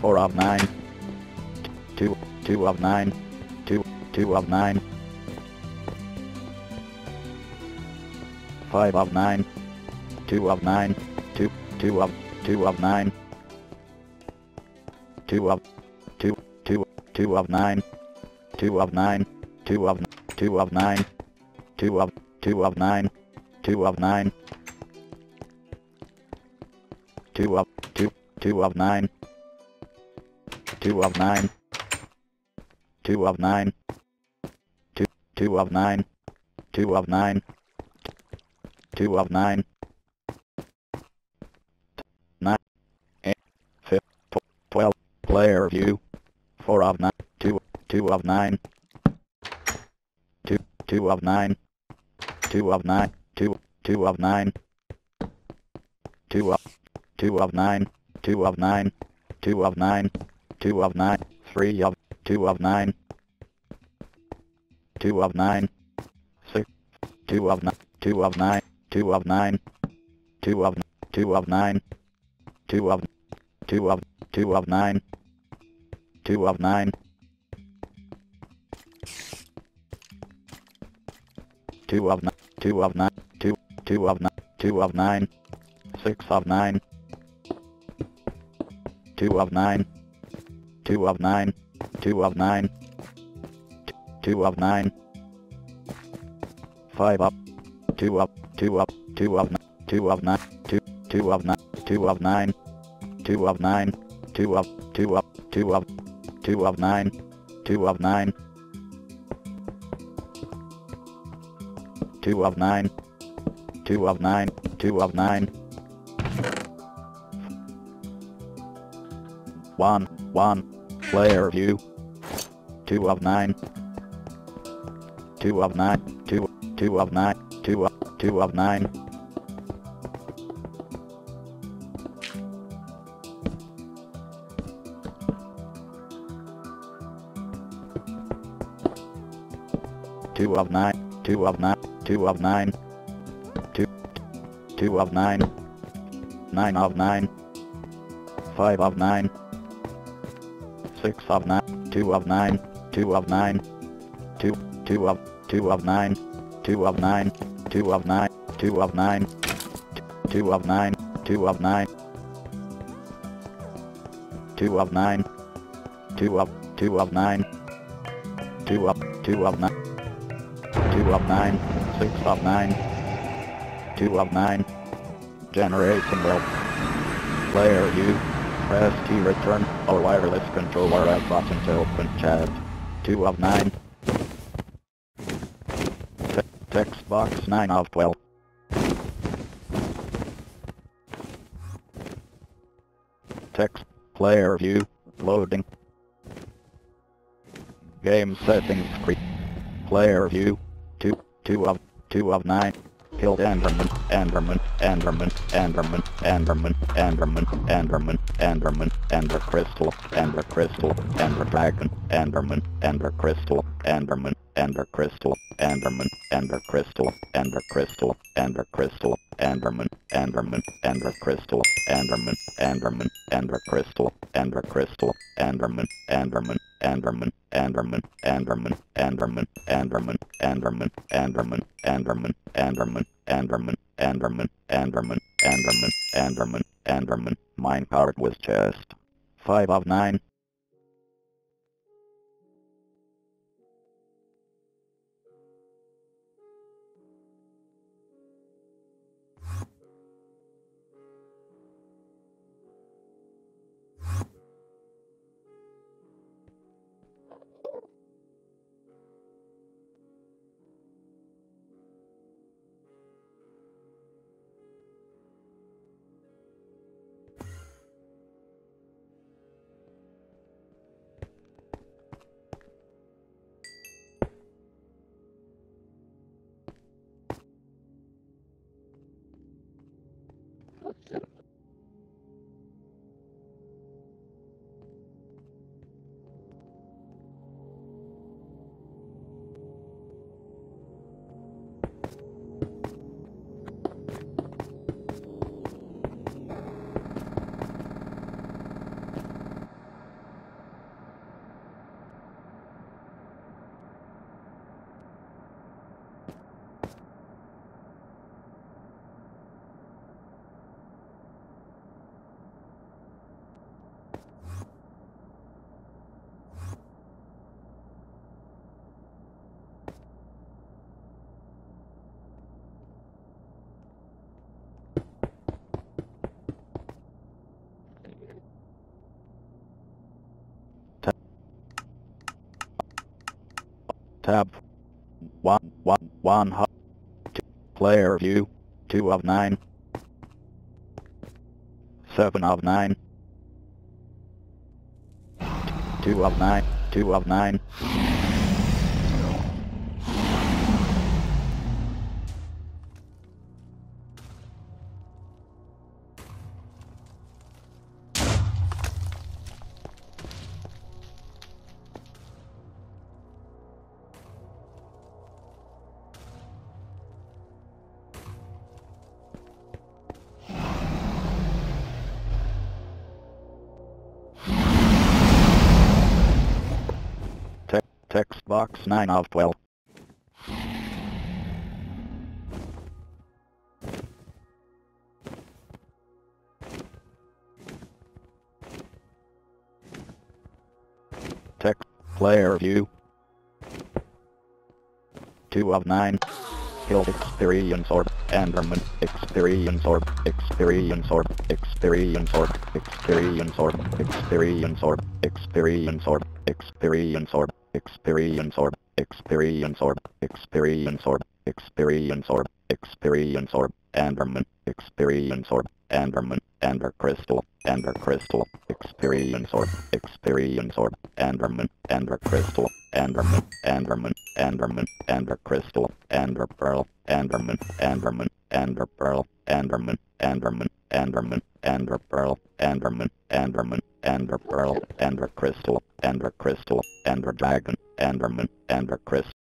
4 of 9. 2, 2 of 9. 2, 2 of 9. 5 of 9. 2 of 9. 2, 2 of, 2 of 9. 2 of, 2, 2, 2 of 9. 2 of 9. 2 of, 2 of 9. 2 of, 2 of 9. 2 of 9. 2 of, 2, 2 of 9. Two of nine. Two of nine. Two, two of nine. Two of nine. Two of nine. Nine. Eight. Twelve. Player view. Four of nine. Two, two of nine. Two, two of nine. Two of nine. Two, two of nine. Two of, two of nine. Two of nine. Two of nine. 2 of 9, 3 of 2 of 9, 2 of 9, 6, 2 of 9, 2 of 9, 2 of 9, 2 of 2 of 9, 2 of 2 of 2 of 9, 2 of 9, 2 of 9, 2 of 9, 2, 2 of 9, 2 of 9, 6 of 9, 2 of 9, 2 of 9, 2 of 9, 2 of 9, 5 up, 2 up, 2 up, 2 of 9, 2 of 9, 2, 2 of 9, 2 of 9, 2 of 9, 2 up, 2 up, 2 of, 2 of 9, 2 of 9, 2 of 9, 2 of 9, 2 of 9, 1, 1, Player view. Two of nine. Two of nine. Two. Two of nine. Two of. Two of nine. Two of nine. Two of nine. Two of nine. Two. Two of nine. Nine of nine. Five of nine. 6 of 9, 2 of 9, 2 of 9, 2, 2 of, 2 of 9, 2 of 9, 2 of 9, 2 of 9, 2 of 9, 2 of 9, 2 of 9, 2 of, 2 of 9, 2 of, 2 of 9, 2 of 9, 6 of 9, 2 of 9, generation will player you. Press to return or wireless controller at button to open chat. Two of nine. Te- text box nine of twelve. Text player view loading. Game settings screen. Player view two two of two of nine. Killed Enderman, Enderman, Enderman, Enderman, Enderman, Enderman, Enderman, Enderman, Ender Crystal, Ender Crystal, Ender Dragon, Enderman, Ender Crystal, Enderman, Ender Crystal, Enderman, Ender Crystal, Ender Crystal, Ender Crystal, Enderman, Enderman, Ender Crystal, Enderman, Enderman, Ender Crystal, Ender Crystal, Enderman, Enderman, Enderman, Enderman, Enderman, Enderman, Enderman, Enderman, Enderman, Enderman, Enderman, Enderman, Enderman, Enderman, Enderman, Enderman, Enderman, minecart with chest. Five of nine. tab. 1, 1, 1 hot. Player view. 2 of 9. 7 of 9. 2 of 9. 2 of 9. Text box 9 of 12. Text player view. 2 of 9. Killed experience orb. Enderman. Experience orb. Experience orb. Experience orb. Experience orb. Experience orb. Experience orb. Experience orb. Experience orb. Experience orb. Experience orb. Experience orb. Experience orb. Enderman. Experience orb. Enderman. Ender crystal. Ender crystal. Experience orb. Experience orb. Enderman. Ender crystal. Enderman. Enderman. Enderman. Ender crystal. Ender pearl. Enderman. Enderman. Ender pearl. Enderman. Enderman. Enderman. Ender pearl. Enderman. Enderman. Ender pearl. Ender crystal. Ender crystal. Ender dragon. Enderman. Ender crystal.